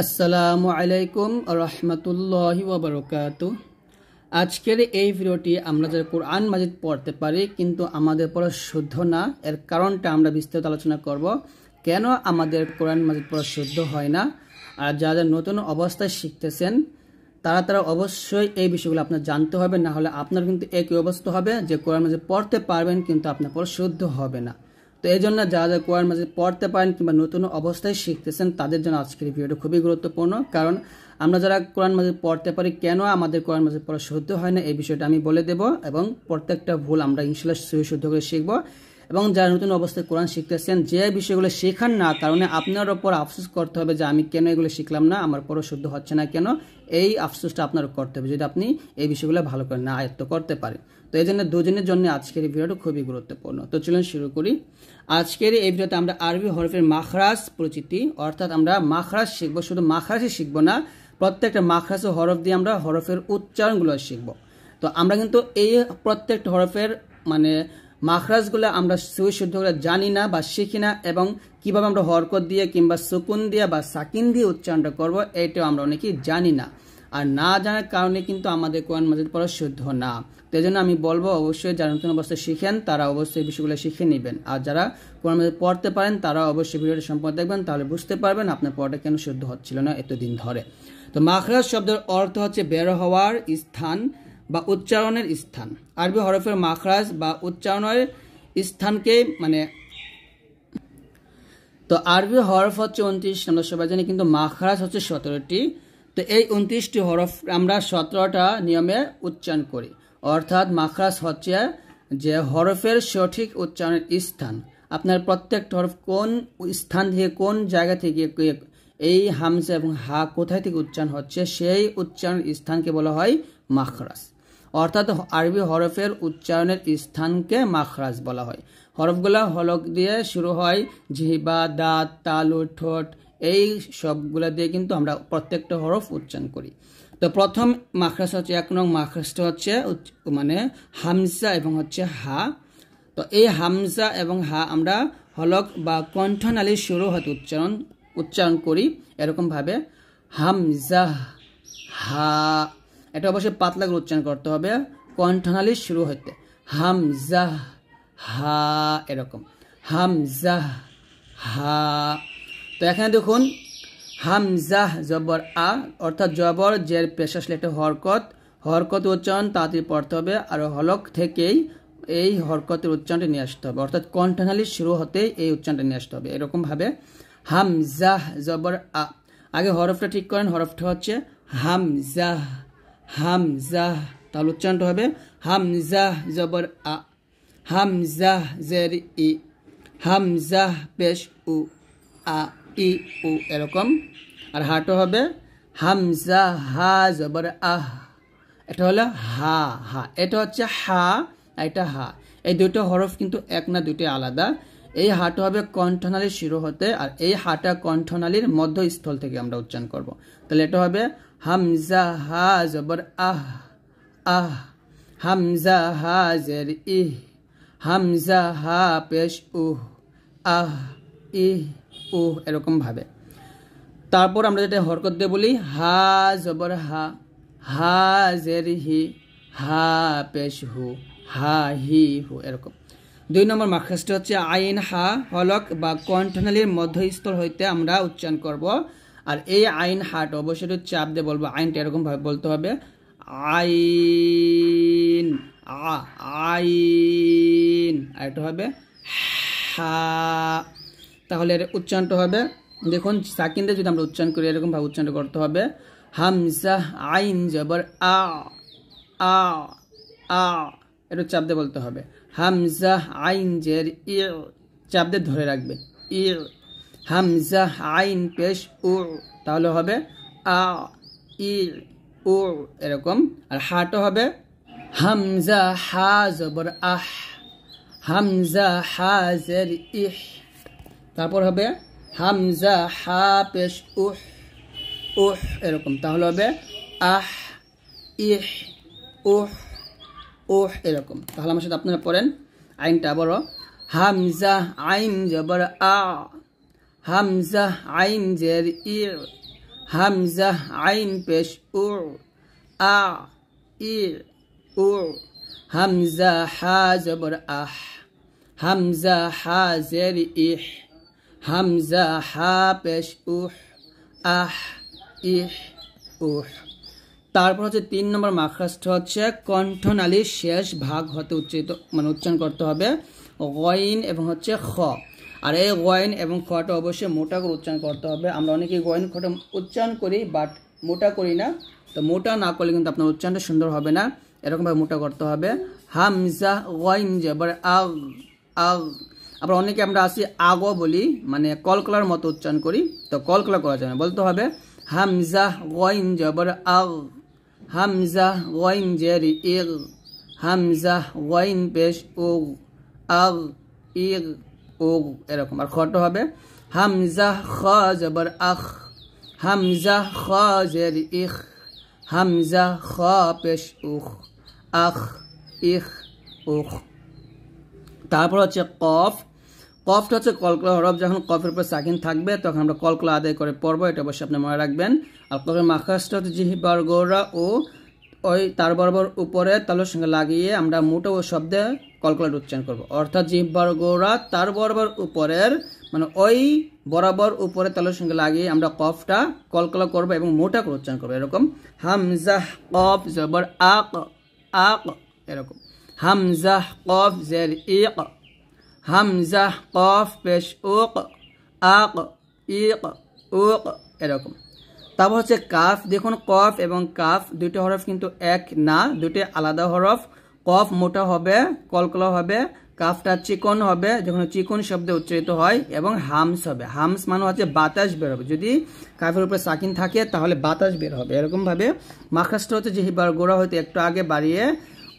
আসসালামু আলাইকুম রহমতুল্লাহি ওবরকাত আজকের এই ভিডিওটি আমরা যারা কোরআন মাজিদ পড়তে পারি, কিন্তু আমাদের পড়া শুদ্ধ না, এর কারণটা আমরা বিস্তারিত আলোচনা করব, কেন আমাদের কোরআন মাজিদ পড়া শুদ্ধ হয় না, আর যারা নতুন অবস্থায় শিখতেছেন, তারা তারা অবশ্যই এই বিষয়গুলো আপনার জানতে হবে, না হলে আপনার কিন্তু একই অবস্থা হবে যে কোরআন মাজিদ পড়তে পারবেন, কিন্তু আপনার পড়া শুদ্ধ হবে না। তো এই জন্য যারা যারা কোরআন মাজিদ পড়তে পারেন কিংবা নতুন অবস্থায় শিখতেছেন, তাদের জন্য আজকের ভিডিওটা খুবই গুরুত্বপূর্ণ। কারণ আমরা যারা কোরআন মাজিদ পড়তে পারি, কেন আমাদের কোরআন মাজিদ পড়া শুদ্ধ হয় না, এই বিষয়টা আমি বলে দেব এবং প্রত্যেকটা ভুল আমরা ইনশাল্লাহ শুদ্ধ করে শিখব। এবং যারা নতুন অবস্থায় কোরআন শিখতেছেন, যে বিষয়গুলো শেখান না কারণে আপনার ওপর আফসোস করতে হবে যে, আমি কেন এগুলো শিখলাম না? আমার পড়া শুদ্ধ হচ্ছে না কেন? এই আফসোসটা আপনার করতে হবে, যদি আপনি এই বিষয়গুলো ভালো করে না আয়ত্ত করতে পারেন। তো এই জন্য দুজনের জন্য আজকের এই ভিডিওটা খুবই গুরুত্বপূর্ণ। তো চলুন শুরু করি। আজকের এই ভিডিওতে আমরা আরবি হরফের মাখরাজ পরিচিতি, অর্থাৎ আমরা মাখরাজ শিখব, শুধু মাখরাজই শিখব না, প্রত্যেকটা মাখরাজ হরফ দিয়ে আমরা হরফের উচ্চারণগুলো শিখব। তো আমরা কিন্তু এই প্রত্যেকটা হরফের মানে মাখরাজগুলো আমরা শুদ্ধ করে জানি না বা শিখি না এবং কীভাবে আমরা হরকত দিয়ে কিংবা সুকুন দিয়ে বা সাকিন দিয়ে উচ্চারণটা করব, এটাও আমরা অনেকেই জানি না। আর না জানার কারণে কিন্তু আমাদের কোরআন মাজিদ পড়া শুদ্ধ না। তো এই জন্য আমি বলব অবশ্যই যারা নতুন অবস্থায় শিখেন, তারা অবশ্যই বিষয়গুলো শিখে নেবেন। আর যারা পড়তে পারেন, তারা অবশ্যই ভিডিওটা সম্পর্কে দেখবেন, তাহলে বুঝতে পারবেন আপনার পড়াটা কেন শুদ্ধ হচ্ছিল না এতদিন ধরে। তো মাখরাজ শব্দের অর্থ হচ্ছে বের হওয়ার স্থান বা উচ্চারণের স্থান। আরবি হরফের মাখরাজ বা উচ্চারণের স্থানকে মানে তো আরবি হরফ হচ্ছে উনত্রিশ, আমরা সবাই জানি, কিন্তু মাখরাজ হচ্ছে সতেরোটি। তো এই উনত্রিশটি হরফ আমরা সতেরোটা নিয়মে উচ্চারণ করি। অর্থাৎ মাখরাজ হচ্ছে যে হরফের সঠিক উচ্চারণের স্থান। আপনার প্রত্যেকটা হরফ কোন স্থান থেকে কোন জায়গা থেকে এই হামজা এবং হা কোথায় থেকে উচ্চারণ হচ্ছে, সেই উচ্চারণ স্থানকে বলা হয় মাখরাজ। অর্থাৎ আরবি হরফের উচ্চারণের স্থানকে মাখরাজ বলা হয়। হরফগুলা হলক দিয়ে শুরু হয় জিহিবা, দাঁত, তালু, ঠোঁট, এই সবগুলো দিয়ে কিন্তু আমরা প্রত্যেকটা হরফ উচ্চারণ করি। তো প্রথম মাখরাজ হচ্ছে এক নং মাখরাজটা হচ্ছে মানে হামজা এবং হচ্ছে হা। তো এই হামজা এবং হা আমরা হলক বা কণ্ঠনালীর শুরু হতে উচ্চারণ উচ্চারণ করি এরকমভাবে। হামজা, হা, এটা অবশ্যই পাতলা করে উচ্চারণ করতে হবে। কণ্ঠনালীর শুরু হতে হামজা, হা, এরকম। হামজা, হা। তো এখানে দেখুন হামজাহ জবর আ, অর্থাৎ জবর, জের পেশা একটা হরকত। হরকত উচ্চারণ তাড়াতাড়ি পড়তে হবে, আর হলক থেকেই এই হরকতের উচ্চারণটা নিয়ে আসতে হবে। অর্থাৎ কণ্ঠনালীর শুরু হতেই এই উচ্চারণটা নিয়ে আসতে হবে, এরকমভাবে। হামজাহ জবর আ। আগে হরফটা ঠিক করেন, হরফটা হচ্ছে হামজাহ হামজাহ তাহলে উচ্চারণটা হবে হামজাহ জবর আ। হামজাহ জের ই। হামজাহ পেশ উ, আ। ই, উ এরকম। আর হাটো হবে হামজা, হা, জবর আহ। এটা হলো হা হা। এটা হচ্ছে হা এটা হা। এই দুটো হরফ কিন্তু এক না দুটো আলাদা। এই হাটা হবে কণ্ঠনালীর শিরো হতে, আর এই হাটা কণ্ঠনালীর মধ্যস্থল থেকে আমরা উচ্চারণ করব। তাহলে এটা হবে হামজা, হা, জবর আহ আহ। হামজা, হা, জের, ইহ। হামজা, হা, পেশ, উহ, আহ, ইহ। উহ, এরকম ভাবে। তারপর আমরা যেটা হরকত দিয়ে বলি, হা জবর হা হা জের হি, হা পেশ হু, হা হি হু, এরকম। দুই নম্বর মাখাসটা হচ্ছে আইন, হা, হলক বা কণ্ঠনালীর মধ্যস্থল হইতে আমরা উচ্চারণ করব। আর এই আইন, হাট অবশ্যই চাপ দিয়ে বলব, আইনটা এরকম ভাবে বলতে হবে। আইন, আ, আইন, আর হবে, হা তাহলে এর উচ্চারণটা হবে, দেখুন সাকিনটা যদি আমরা উচ্চারণ করি, এরকম ভাবে উচ্চারণ করতে হবে, হামজা আইন জবর আ আ আ চাপ দিয়ে বলতে হবে, হামজা আইন জের ই চাপ দিয়ে ধরে রাখবেন ই, হামজা আইন পেশ উ, তাহলে হবে আ, ই, উ, এরকম, আর হাটো হবে, হামজা হা জবর আহ, হামজা হা জের ইহ তারপর হবে হামজা হা পেশ উহ উহ এরকম। তাহলে হবে আহ, ইহ, উহ উহ এরকম। তাহলে আমার সাথে আপনারা পড়েন আইনটা আবারও। হামজা আইন জবর আ, হামজা আইন জের ই, হামজা আইন পেশ উ, আ, ই, উ, হামজা হা জবর আহ, হামজা হা জের ইহ হামজা হা পেশ উহ আহ ইহ উহ তারপর হচ্ছে তিন নম্বর মাখরাজটা হচ্ছে কণ্ঠনালীর শেষ ভাগ হতে উচ্চারিত মানে উচ্চারণ করতে হবে। গয়ন এবং হচ্ছে খ। আর এই গয়ন এবং খটা অবশ্যই মোটা করে উচ্চারণ করতে হবে। আমরা অনেকেই গয়ন, খটা উচ্চারণ করি, বাট মোটা করি না। তো মোটা না করলে কিন্তু আপনার উচ্চারণটা সুন্দর হবে না। এরকমভাবে মোটা করতে হবে। হামজা, গয়ন, জবর, আগ আগ। আবার অনেকে আমরা আসি আগো বলি মানে কলকলার মতো উচ্চারণ করি, তো কলকলা করা যায় বলতে হবে, হামজা গয়ন জবর আগ, হামজা গয়ন জেরি ইগ, হামজা গয়ন পেশ উগ, আগ, ইগ, উগ, এরকম। আর খট হবে, হামজা খ জবর আখ, হামজা খ জেরি ইখ, হামজা খ পেশ উখ, আখ, ইখ, উখ। তারপর হচ্ছে কফ কফটা হচ্ছে কলকলা হরফ, যখন কফের উপর সাকিন থাকবে, তখন আমরা কলকলা আদায় করে পড়ব, এটা অবশ্যই আপনি মনে রাখবেন। আর কফের মাখাসটা হচ্ছে জিহিবার গৌরা ও ওই তার বরাবর উপরে তালের সঙ্গে লাগিয়ে আমরা মোটো ও শব্দে কলকলার উচ্চারণ করব। অর্থাৎ জিহ্বার গৌরা তার বরাবর উপরের মানে ওই বরাবর উপরে তালের সঙ্গে লাগিয়ে আমরা কফটা কলকলা করব এবং মোটা করে উচ্চারণ করব, এরকম। হামজাহ কফ জবর আক আক, এরকম। হামজাহ কফ জের ইক। হামজাহ কফ, পেশ, উক, আক, ইক, উক এরকম। তারপর হচ্ছে কাফ, দেখুন কফ এবং কাফ দুইটা হরফ কিন্তু এক না, দুটি আলাদা হরফ। কফ মোটা হবে, কলকলা হবে, কাফটা চিকন হবে, যখন চিকন শব্দে উচ্চারিত হয় এবং হামস হবে। হামস মানে হচ্ছে বাতাস বের হবে। যদি কাফের উপরে সাকিন থাকে তাহলে বাতাস বের হবে। এরকমভাবে মাখাসটা হচ্ছে যে হিবার গোড়া হয়তো একটু আগে বাড়িয়ে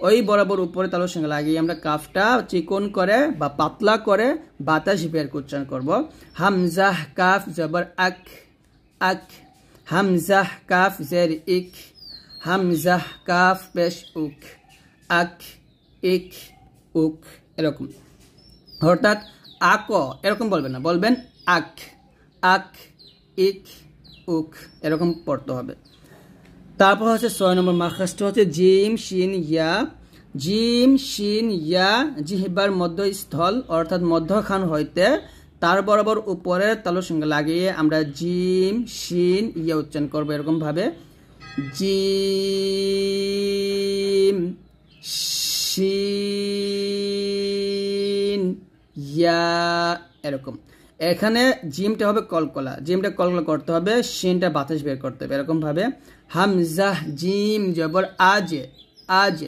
ওই বরাবর উপরে তালুর সঙ্গে লাগিয়ে আমরা কাফটা চিকন করে বা পাতলা করে বাতাস বের উচ্চারণ করব। হামজাহ কাফ জবর আক আক। হামজাহ কাফ জের ইক, হামজাহ কাফ পেশ উক, আক, ইক, উক, এরকম। অর্থাৎ আক, এরকম বলবেন না, বলবেন আক আক, ইক, উক, এরকম পড়তে হবে। তারপর হচ্ছে ছয় নম্বর মাখাসটা হচ্ছে জিম, শিন, ইয়া। জিম, শিন, ইয়া, জিহিবার মধ্যস্থল, অর্থাৎ মধ্যখান হইতে তার বরাবর উপরে তালুর সঙ্গে লাগিয়ে আমরা জিম, শিন, ইয়া উচ্চারণ করব এরকম ভাবে জিম, শিন, ইয়া, এরকম। এখানে জিমটা হবে কলকলা। জিমটা কলকলা করতে হবে শিনটা বাতাস বের করতে হবে এরকম ভাবে হামজাহ জিম, জবর, আজ আজ।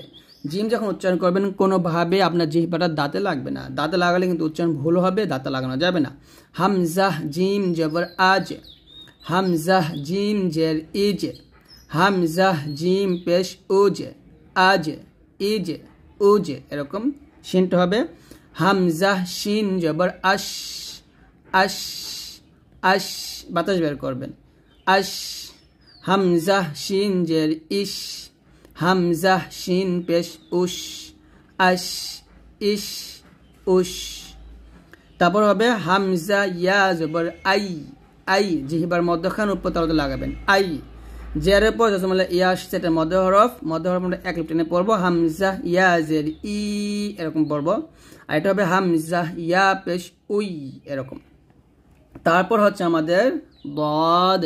জিম যখন উচ্চারণ করবেন, কোনোভাবে আপনার জিহ্বাটা দাঁতে লাগবে না। দাঁতে লাগালে কিন্তু উচ্চারণ ভুল হবে, দাঁতে লাগানো যাবে না। হামজাহ জিম, জবর, আজ। হামজাহ জিম, জের, ইজ। হামজাহ জিম, পেশ, উজ। আজ, ইজ, উজ। এরকম শিনটা হবে। হামজাহ শিন, জবর, আশ আশ আশ, বাতাস বের করবেন। আশ হামজাহ শিন, জের, ইশ হামজাহ শিন, পেশ, উশ, আশ, ইশ, উশ। তারপর হবে হামজা, ইয়া, জবর, আই আই, জিহিবার মধ্যখান উপর তালতে লাগাবেন। আই জের পর যসমলে ইয়া আসছে, এটা মধ্য হরফ মধ্য হরফ আমরা এক লিপটেনে পড়ব, হামজা, ইয়া, জের, ই, এরকম পড়ব। আর এটা হবে হামজা, ইয়া, পেশ, উই, এরকম। তারপর হচ্ছে আমাদের দদ।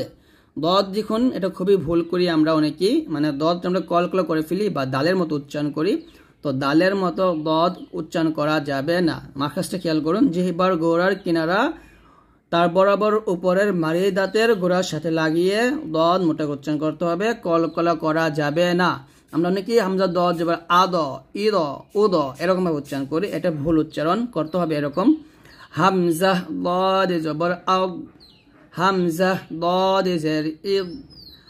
দদ দেখুন এটা খুবই ভুল করি আমরা অনেকেই। মানে দদ আমরা কলকল করে ফেলি বা দালের মতো উচ্চারণ করি। তো দালের মতো দদ উচ্চারণ করা যাবে না। মাখাসটা খেয়াল করুন জিহিবার গোড়ার কিনারা, তার বরাবর উপরের মারি দাঁতের গোড়ার সাথে লাগিয়ে দদ মোটা উচ্চারণ করতে হবে। কলকলা করা যাবে না। আমরা অনেকেই হামজা দ যেবার আদ, ইদ, উদ, এরকমভাবে উচ্চারণ করি। এটা ভুল উচ্চারণ, করতে হবে এরকম। হামজা দদ জবর আগ হামজা দদ জের ইদ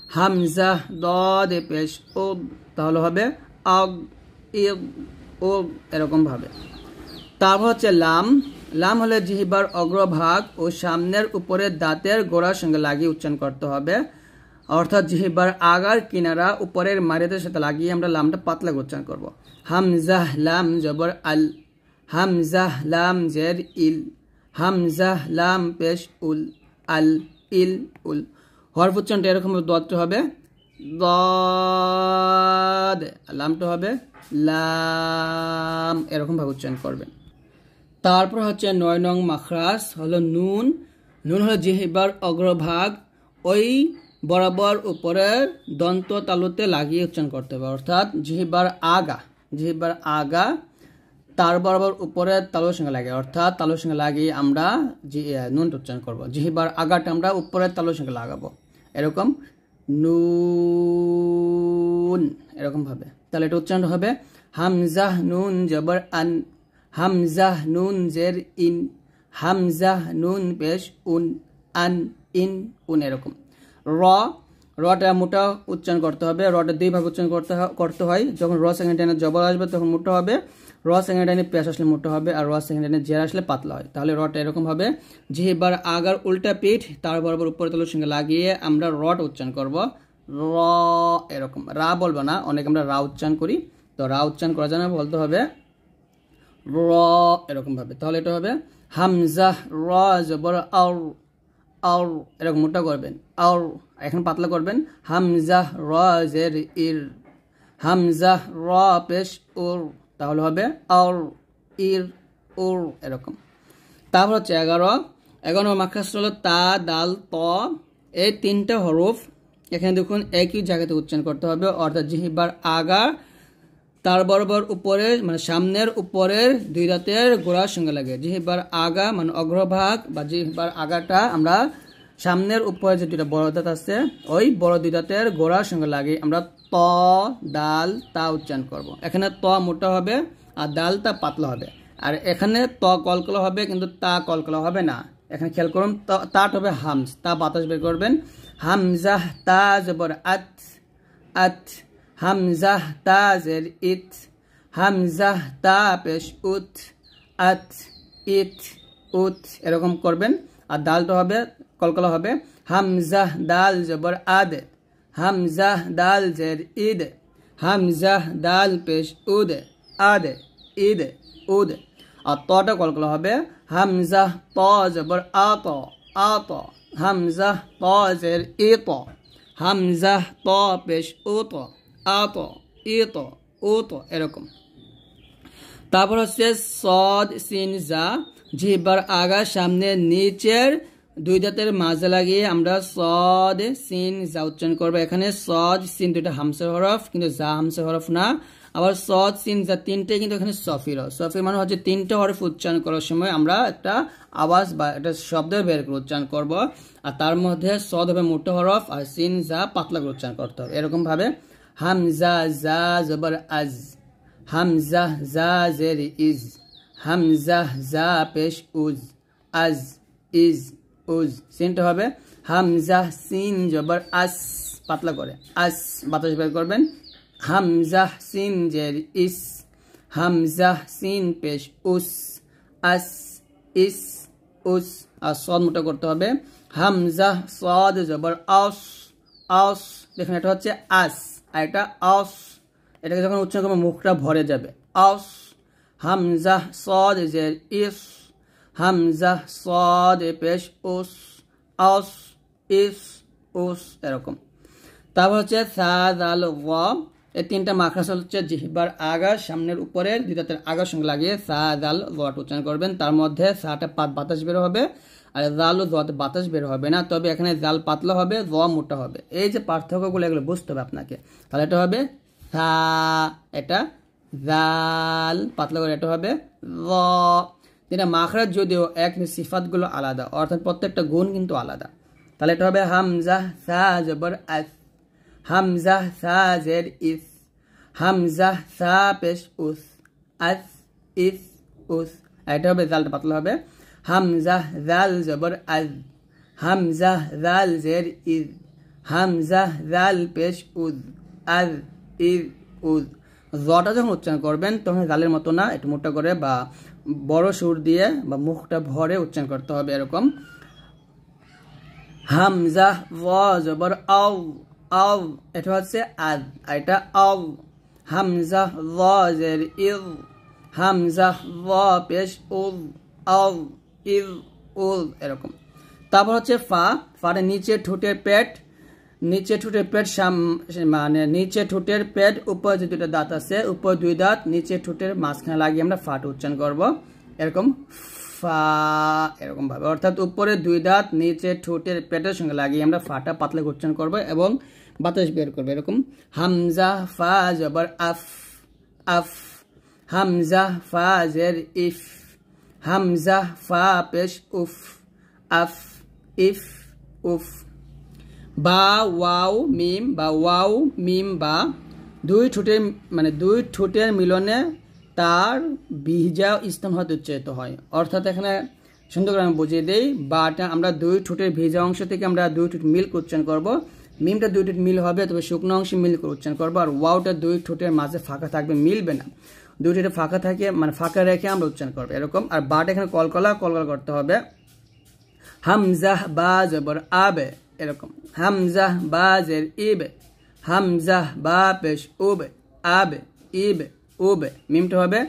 হামজা দদ পেশ ও তাহলে হবে আগ ইদ ও এরকম ভাবে। তারপর হচ্ছে লাম। লাম হলে জিহিবার অগ্রভাগ ও সামনের উপরে দাঁতের গোড়ার সঙ্গে লাগিয়ে উচ্চারণ করতে হবে। অর্থাৎ জিহিবার আগার কিনারা উপরের মারিদের সাথে লাগিয়ে আমরা লামটা পাতলা উচ্চারণ করব। হামজাহ, লাম, জবর, আল হামজাহ লাম জের ইল হামজাহ লাম পেশ উল আল ইল উল হরফ উচ্চারণটা এরকম দত্ত হবে। লামটা হবে লাম। এরকম ভাবে উচ্চারণ করবেন তারপর হচ্ছে নয় নং মাখরাস হলো নুন। নুন হলো জিহিবার অগ্রভাগ। ওই বরাবর উপরের দন্ত তালুতে লাগিয়ে উচ্চারণ করতে হবে। অর্থাৎ জিহিবার আগা। জিহিবার আগা তার বরাবর উপরে তালুর সঙ্গে লাগে, অর্থাৎ তালুর সঙ্গে লাগিয়ে আমরা নুন উচ্চারণ করব। জিহিবার আগাটা আমরা উপরের তালুর সঙ্গে লাগাবো। এরকম নুন, এরকম ভাবে। তাহলে এটা উচ্চারণ হবে হামজাহ নুন জবর আন, হামজাহ নুন জের ইন, হামজাহ নুন পেশ উন, আন, ইন, উন এরকম। র, রটা মোটা উচ্চারণ করতে হবে, রটা দুইভাবে উচ্চারণ করতে করতে হয়। যখন র সেকেন্ড টাইনে জবর আসবে তখন মোটা হবে। র সেকেন্ড টাইনে পেশ আসলে মোটা হবে আর র সেকেন্ড টাইনে জের আসলে পাতলা হয়। তাহলে রটা এরকম হবে, যে এবার আগার উল্টা পিঠ, তার বরাবর উপরে তলের সঙ্গে লাগিয়ে আমরা রট উচ্চারণ করব। র এরকম। রা বলব না, অনেক আমরা রা উচ্চারণ করি। তো রা উচ্চারণ করা যায় না, বলতে হবে র এরকম ভাবে। তাহলে এটা হবে হামজা, র, জবর আউর আউর এরকম মোটা করবেন। আউর এখন পাতলা করবেন। হামজা, র, জের, ইর। হামজা, র, পেশ উর তাহলে হবে আউর ইর, উর এরকম। তারপর হচ্ছে এগারো। এগারো মাখাস হলো তা, দাল, ত। এই তিনটা হরফ এখানে দেখুন একই জায়গাতে উচ্চারণ করতে হবে। অর্থাৎ জিহিবার আগা তার বরাবর উপরে মানে সামনের উপরের দুই দাঁতের গোড়ার সঙ্গে লাগে। জিহিবার আগা মানে অগ্রভাগ বা জিহিবার আগাটা আমরা সামনের উপরে যে দুইটা বড় দাঁত আছে, ওই বড় দুই দাঁতের গোড়ার সঙ্গে লাগে আমরা ত, ডাল, তা উচ্চারণ করব। এখানে ত মোটা হবে আর ডাল, তা পাতলা হবে। আর এখানে ত কলকলা হবে কিন্তু তা কলকলা হবে না। এখানে খেয়াল করুন তাট হবে হামস তা বাতাস বের করবেন। হামজাহ তা জবর আত আত হামজাহ তা জের ইত, হামজাহ তা পেশ উত, আত, ইত, উত, এরকম করবেন। আর ডালটা হবে কলকলা হবে। হামজাহ দাল জবর আদ। হামজাহ দাল জের ইদ হামজাহ দাল পেশ উদ। আদ ইদ উদ। আর তটা কলকলা হবে। হামজাহ ত জবর আত আত। হামজাহ ত জের ইত হামজাহ ত পেশ উত, আত ইত উত এরকম। তারপর হচ্ছে সদ, সিন, জা। জিহ্বার আগা, সামনে, নিচের দুই দাঁতের মাঝে লাগিয়ে আমরা সদ, সিন, যা উচ্চারণ করব। এখানে সদ, সিন দুইটা হামসের হরফ, কিন্তু যা হামসের হরফ না। আবার সদ, সিন, যা তিনটে, কিন্তু এখানে সফির। সফির মানে হচ্ছে তিনটে হরফ উচ্চারণ করার সময় আমরা একটা আওয়াজ বা একটা শব্দ বের করে উচ্চারণ করব। আর তার মধ্যে সদ হবে মোটো হরফ, আর সিন, যা পাতলা করে উচ্চারণ করতে হবে। এরকম ভাবে হামজা, যা, জবর, আজ। হামজা, যা, জের, ইজ। হামজা, যা, পেশ, উজ। আজ, ইজ। উজ সিনটা হবে। হামজা, সিন, জবর, আস, পাতলা করে। আস, বাতাস বের করবেন। হামজা, সিন, জের, ইস। হামজা, সিন, পেশ, উস। আস, ইস, উস। আর সদ মোটা করতে হবে। হামজা, সদ, জবর, আস আস। দেখুন, এটা হচ্ছে আস। আর এটা আস। এটাকে যখন উচ্চারণ করব মুখটা ভরে যাবে। আস। হামজা, সদ, জের, ইস। হামজা, সদ, পেশ, উস আস ইস, উস এরকম। তারপর হচ্ছে আল ওয়া এই তিনটা মাখরাস হচ্ছে জিহবার আগা সামনের উপরে দ্বিতীয় আগার সঙ্গে লাগিয়ে সাদ আল ওয়াট উচ্চারণ করবেন। তার মধ্যে সাটা পাত বাতাস বের হবে আর জাল ও বাতাস বের হবে না। তবে এখানে জাল পাতলা হবে, জ মোটা হবে। এই যে পার্থক্যগুলো, এগুলো বুঝতে হবে আপনাকে। তাহলে এটা হবে সা, এটা জাল। পাতলা করে এটা হবে র যেটা মাখরাজ যদিও এক সিফাতগুলো আলাদা, অর্থাৎ প্রত্যেকটা গুণ কিন্তু আলাদা। তাহলে এটা হবে হামজা সা আস, হামজা সা জের ইস, হামজা সা পেশ উস, আস ইস উস। এটা হবে জালটা পাতলা হবে। হামজা জাল জবর আজ, হামজা জাল জের ইজ, হামজা জাল পেশ উজ, আজ ইজ উজ। জটা যখন উচ্চারণ করবেন তখন জালের মতো না, একটু মোটা করে বা বড় সুর দিয়ে বা মুখটা ভরে উচ্চারণ করতে হবে এরকম। হামজা জবর আউ আউ এটা হচ্ছে আর এটা আউ হামজা জের ইজ হামজা ল পেশ উজ আউ ইজ উল, এরকম। তারপর হচ্ছে ফা ফাটা নিচে ঠোঁটের পেট নিচে ঠোঁটের পেট সাম মানে নিচে ঠোঁটের পেট, উপর যে দুটো দাঁত আছে, উপর দুই দাঁত, নিচে ঠোঁটের মাঝখানে লাগিয়ে আমরা ফাট উচ্চারণ করব। এরকম ফা, এরকম ভাবে। অর্থাৎ উপরে দুই দাঁত, নিচে ঠোঁটের পেটের সঙ্গে লাগিয়ে আমরা ফাটা পাতলা উচ্চারণ করব এবং বাতাস বের করব। এরকম হামজা ফা জবর আফ আফ, হামজা ফা জের ইফ, হামজা ফা পেশ উফ, আফ, ইফ, উফ বা ওয়াও, মিম বা ওয়াও, মিম বা দুই ঠোঁটের মানে দুই ঠোঁটের মিলনে তার বিজা ইস্তম হতে উচ্চারিত হয়। অর্থাৎ এখানে সুন্দর করে আমি বুঝিয়ে দিই, বাটা আমরা দুই ঠোঁটের ভিজা অংশ থেকে আমরা দুই ঠোঁট মিল উচ্চারণ করব। মিমটা দুই ঠোঁট মিল হবে, তবে শুকনো অংশে মিল করে উচ্চারণ করব, আর ওয়াওটা দুই ঠোঁটের মাঝে ফাঁকা থাকবে, মিলবে না। দুই ঠোঁটে ফাঁকা থাকে মানে ফাঁকা রেখে আমরা উচ্চারণ করব, এরকম। আর বাটা এখানে কলকলা কলকলা করতে হবে। হামজাহ বা জবর আবে। এরকম। হামজাহ বা জের ইবে হামজাহ বা পেশ উবে, আবে, ইবে, উবে। মিমটা হবে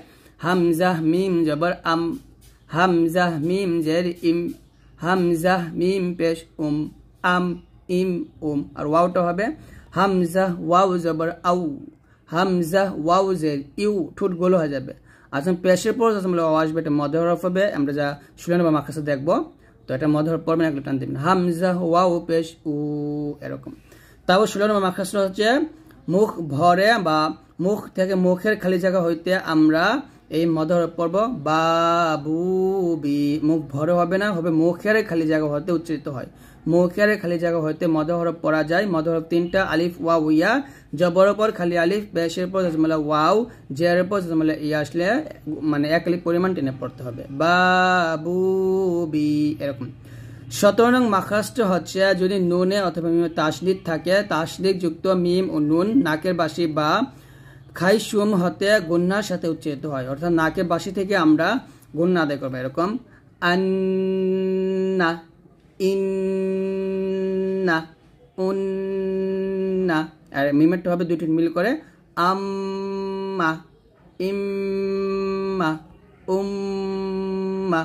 হামজাহ মিম জবর আম হামজাহ মিম জের ইম হামজাহ মিম পেশ উম, আম, ইম, উম। আর ওয়াওটা হবে হামজাহ ওয়াও জবর আউ হামজাহ ওয়াউ জের ইউ, ঠোঁট গোলো হয়ে যাবে। আচ্ছা পেশের পর আমরা আসবে, এটা মধ্য হবে। আমরা যা শুনে বা মাখাসে দেখব। তো এটা মধর পড়বেন একটা টান দিবেন ওয়া ও পেশ উ, এরকম। তারপর ষোলো নম্বর মাখাসটা হচ্ছে, মুখ ভরে বা মুখ থেকে মুখের খালি জায়গা হইতে আমরা এই মধর পর্ব বাবু বি, মুখ ভরে হবে না, হবে মুখের খালি জায়গা হতে উচ্চারিত হয়। মুখের খালি জায়গা হইতে মধহরফ পড়া যায়। মধহরফ তিনটা আলিফ ওয়া উইয়া জবর পর খালি আলিফ, বেশের পর জজমালা, ওয়াও। জের পর জজমালা, ইয়া আসলে মানে এক আলিফ পরিমাণ টেনে পড়তে হবে। বাবু বি, এরকম। সতেরো নং মাখাসটা হচ্ছে যদি নুনে অথবা মিমে তাসদিদ থাকে তাসদিদ যুক্ত মিম ও নুন, নাকের বাসি বা খাই সুম হতে গুন্নার সাথে উচ্চারিত হয়। অর্থাৎ নাকের বাসি থেকে আমরা গুন্না আদায় করব। এরকম, আন্না, ইন্না, উন্না। আর মিমেরটা হবে দুটি মিল করে, আম্মা, ইম্মা, উম্মা।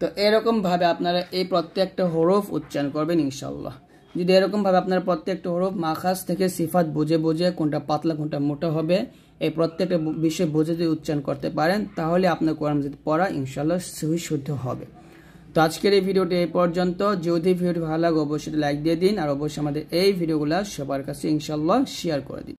তো এরকমভাবে আপনারা এই প্রত্যেকটা হরফ উচ্চারণ করবেন ইনশাল্লাহ যদি এরকমভাবে আপনার প্রত্যেকটা হরফ মাখাস থেকে সিফাত বুঝে বুঝে কোনটা পাতলা, কোনটা মোটা হবে, এই প্রত্যেকটা বিষয়ে বুঝে যদি উচ্চারণ করতে পারেন, তাহলে আপনার কোরআন পড়া ইনশাল্লাহ সহি শুদ্ধ হবে। তো আজকের এই ভিডিওটি এই পর্যন্ত। যদি ভিডিওটি ভালো লাগে, অবশ্যই লাইক দিয়ে দিন, আর অবশ্যই আমাদের এই ভিডিওগুলো সবার কাছে ইনশাল্লাহ শেয়ার করে দিন।